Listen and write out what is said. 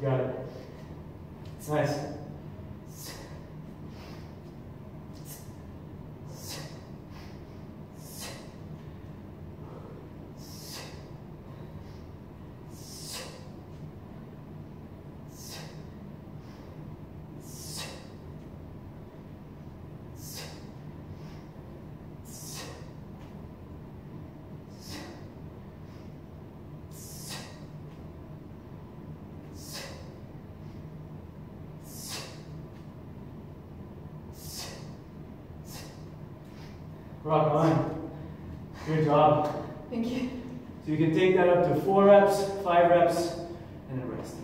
Got it. It's nice. Rock on. Good job. Thank you. So you can take that up to four reps, five reps, and then rest.